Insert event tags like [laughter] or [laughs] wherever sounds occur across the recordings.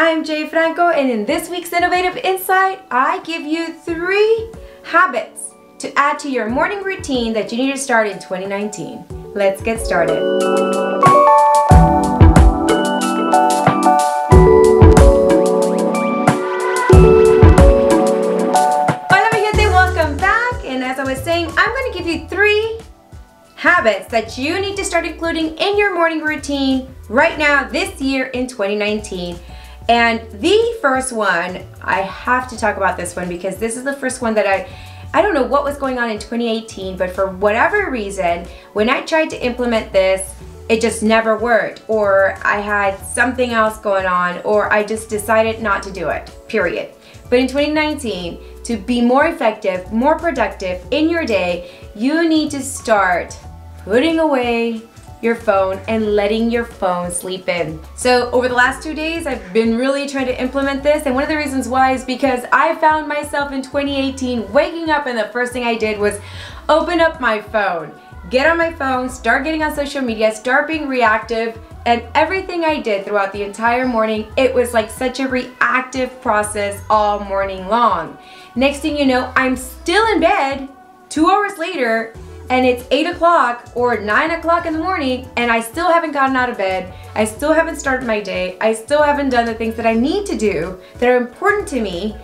I'm Jay Franco and in this week's Innovative Insight, I give you three habits to add to your morning routine that you need to start in 2019. Let's get started. Hola mi gente, welcome back. And as I was saying, I'm going to give you three habits that you need to start including in your morning routine right now this year in 2019. And the first one, I have to talk about this one because this is the first one that I I don't know what was going on in 2018, but for whatever reason, when I tried to implement this, it just never worked or I had something else going on or I just decided not to do it, period. But in 2019, to be more effective, more productive in your day, you need to start putting away your phone and letting your phone sleep in. So over the last two days, I've been really trying to implement this. And one of the reasons why is because I found myself in 2018 waking up and the first thing I did was open up my phone, get on my phone, start getting on social media, start being reactive, and everything I did throughout the entire morning, it was like such a reactive process all morning long. Next thing you know, I'm still in bed two hours later and it's 8 o'clock or 9 o'clock in the morning and I still haven't gotten out of bed, I still haven't started my day, I still haven't done the things that I need to do that are important to me,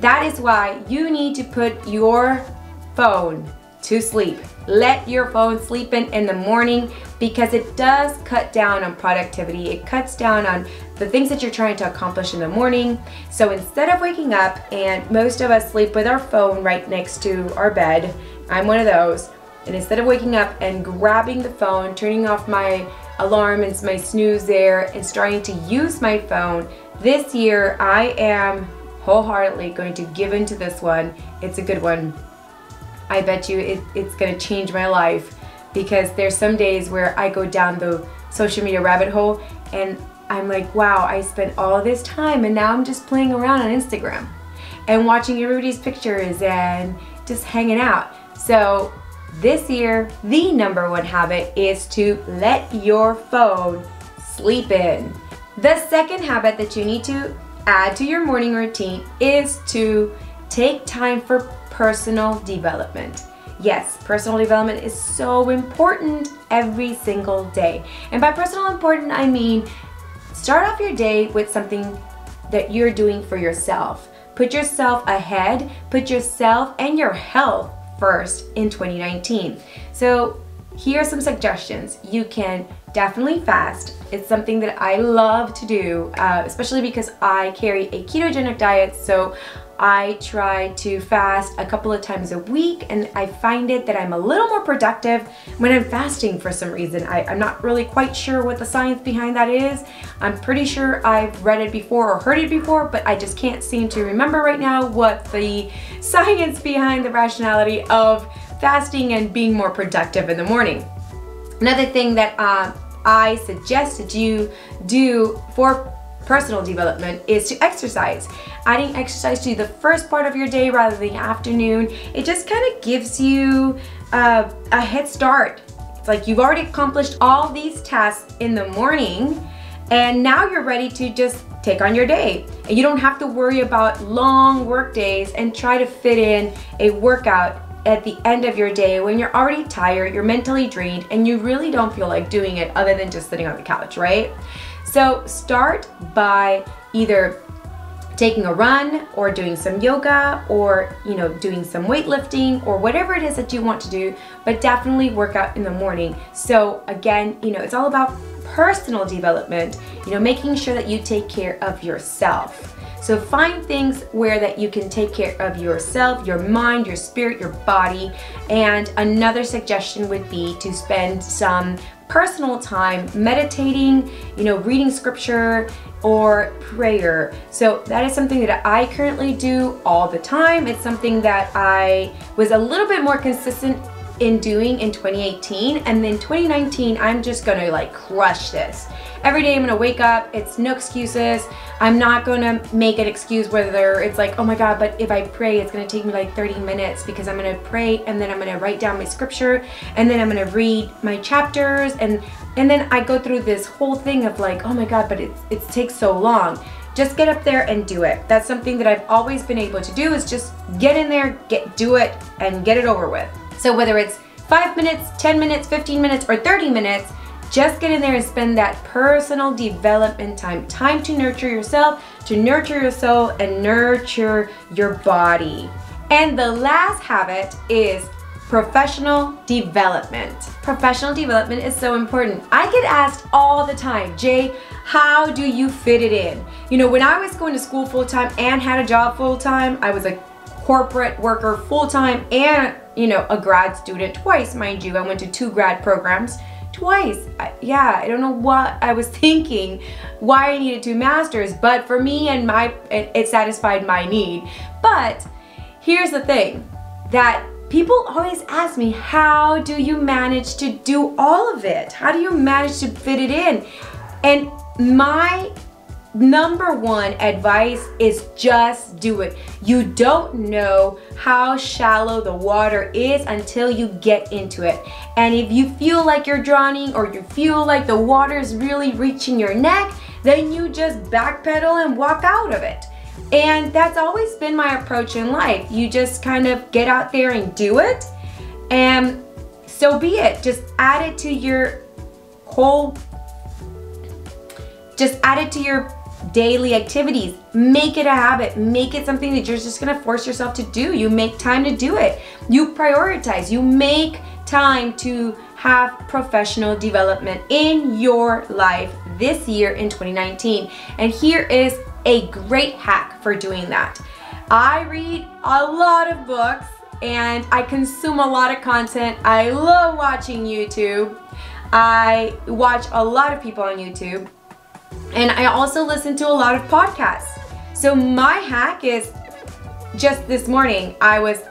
that is why you need to put your phone to sleep. Let your phone sleep in in the morning because it does cut down on productivity. It cuts down on the things that you're trying to accomplish in the morning. So instead of waking up and most of us sleep with our phone right next to our bed, I'm one of those, and instead of waking up and grabbing the phone, turning off my alarm and my snooze there and starting to use my phone, this year I am wholeheartedly going to give into this one. It's a good one. I bet you it, it's going to change my life because there's some days where I go down the social media rabbit hole and I'm like, wow, I spent all this time and now I'm just playing around on Instagram and watching everybody's pictures and just hanging out. So this year, the number one habit is to let your phone sleep in. The second habit that you need to add to your morning routine is to take time for personal development. Yes, personal development is so important every single day. And by personal important, I mean start off your day with something that you're doing for yourself. Put yourself ahead, put yourself and your health first in 2019. So here are some suggestions. You can definitely fast. It's something that I love to do, uh, especially because I carry a ketogenic diet. So I try to fast a couple of times a week and I find it that I'm a little more productive when I'm fasting for some reason. I, am not really quite sure what the science behind that is. I'm pretty sure I've read it before or heard it before, but I just can't seem to remember right now what the [laughs] science behind the rationality of fasting and being more productive in the morning. Another thing that uh, I suggest that you do for personal development is to exercise. Adding exercise to the first part of your day rather than the afternoon, it just kind of gives you uh, a head start. It's like you've already accomplished all these tasks in the morning and now you're ready to just take on your day. And you don't have to worry about long work days and try to fit in a workout at the end of your day when you're already tired, you're mentally drained, and you really don't feel like doing it other than just sitting on the couch, right? So start by either taking a run or doing some yoga or you know doing some weightlifting or whatever it is that you want to do but definitely work out in the morning so again you know it's all about personal development you know making sure that you take care of yourself so find things where that you can take care of yourself, your mind, your spirit, your body. And another suggestion would be to spend some personal time meditating, you know, reading scripture or prayer. So that is something that I currently do all the time. It's something that I was a little bit more consistent in doing in 2018 and then 2019 I'm just gonna like crush this every day I'm gonna wake up it's no excuses I'm not gonna make an excuse whether it's like oh my god but if I pray it's gonna take me like 30 minutes because I'm gonna pray and then I'm gonna write down my scripture and then I'm gonna read my chapters and and then I go through this whole thing of like oh my god but it, it takes so long just get up there and do it. That's something that I've always been able to do is just get in there, get do it, and get it over with. So whether it's five minutes, 10 minutes, 15 minutes, or 30 minutes, just get in there and spend that personal development time. Time to nurture yourself, to nurture your soul, and nurture your body. And the last habit is professional development. Professional development is so important. I get asked all the time, Jay, how do you fit it in? You know, when I was going to school full time and had a job full time, I was a corporate worker full time and, you know, a grad student twice, mind you. I went to two grad programs twice. I, yeah, I don't know what I was [laughs] thinking, why I needed two masters, but for me and my, it, it satisfied my need. But here's the thing, that People always ask me, how do you manage to do all of it? How do you manage to fit it in? And my number one advice is just do it. You don't know how shallow the water is until you get into it. And if you feel like you're drowning or you feel like the water is really reaching your neck, then you just backpedal and walk out of it. And that's always been my approach in life. You just kind of get out there and do it. And so be it. Just add it to your whole, just add it to your daily activities. Make it a habit. Make it something that you're just gonna force yourself to do. You make time to do it. You prioritize. You make time to have professional development in your life this year in 2019. And here is a great hack for doing that. I read a lot of books and I consume a lot of content. I love watching YouTube. I watch a lot of people on YouTube and I also listen to a lot of podcasts. So my hack is just this morning I was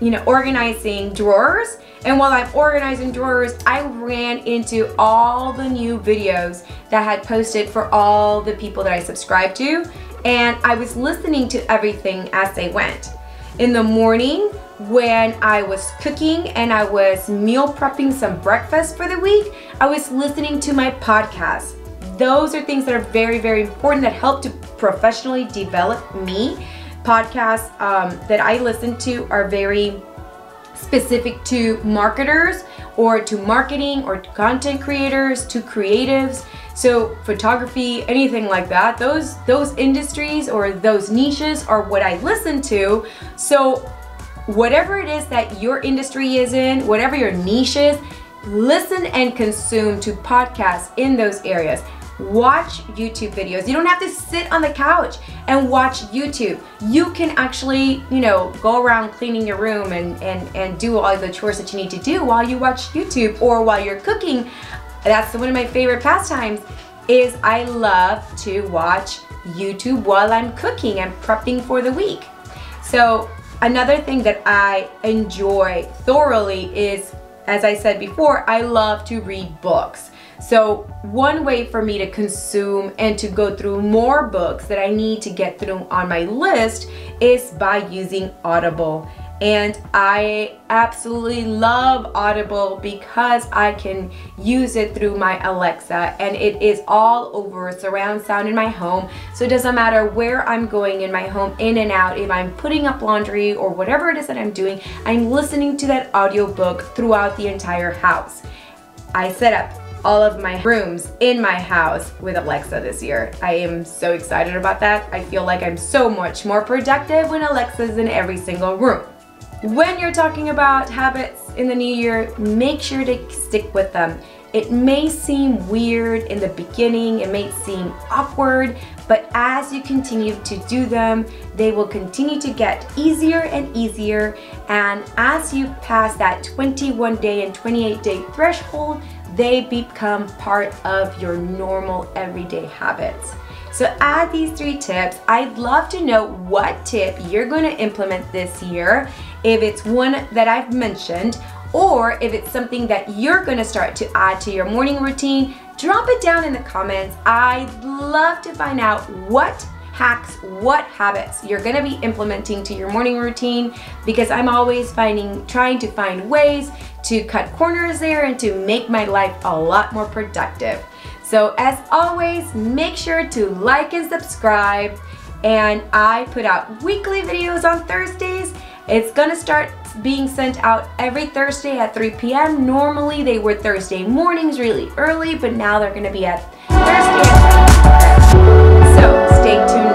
you know organizing drawers and while I'm organizing drawers, I ran into all the new videos that I had posted for all the people that I subscribe to. And I was listening to everything as they went. In the morning, when I was cooking and I was meal prepping some breakfast for the week, I was listening to my podcast. Those are things that are very, very important that help to professionally develop me. Podcasts um, that I listen to are very specific to marketers or to marketing or to content creators, to creatives. So photography, anything like that, those those industries or those niches are what I listen to. So whatever it is that your industry is in, whatever your niche is, listen and consume to podcasts in those areas watch YouTube videos. You don't have to sit on the couch and watch YouTube. You can actually, you know, go around cleaning your room and, and, and do all the chores that you need to do while you watch YouTube or while you're cooking. That's one of my favorite pastimes is I love to watch YouTube while I'm cooking and prepping for the week. So another thing that I enjoy thoroughly is, as I said before, I love to read books. So one way for me to consume and to go through more books that I need to get through on my list is by using Audible. And I absolutely love Audible because I can use it through my Alexa and it is all over surround sound in my home. So it doesn't matter where I'm going in my home, in and out, if I'm putting up laundry or whatever it is that I'm doing, I'm listening to that audiobook throughout the entire house. I set up all of my rooms in my house with Alexa this year. I am so excited about that. I feel like I'm so much more productive when Alexa's in every single room. When you're talking about habits in the new year, make sure to stick with them. It may seem weird in the beginning, it may seem awkward, but as you continue to do them, they will continue to get easier and easier. And as you pass that 21 day and 28 day threshold, they become part of your normal everyday habits. So add these three tips. I'd love to know what tip you're going to implement this year. If it's one that I've mentioned, or if it's something that you're to start to add to your morning routine, drop it down in the comments. I'd love to find out what hacks, what habits you're gonna be implementing to your morning routine because I'm always finding, trying to find ways to cut corners there and to make my life a lot more productive. So as always, make sure to like and subscribe. And I put out weekly videos on Thursdays. It's gonna start being sent out every Thursday at 3 p.m. Normally they were Thursday mornings really early, but now they're gonna be at Thursday So stay tuned